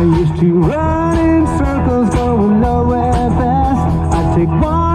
I used to run in circles going nowhere fast. I take one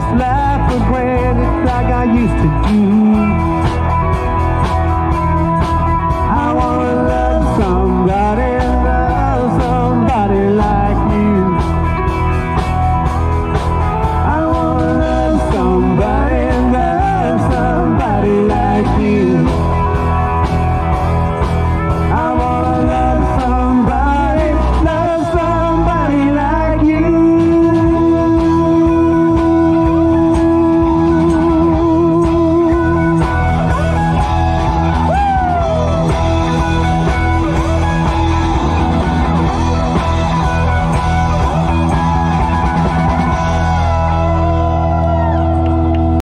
this life for granted like I used to do.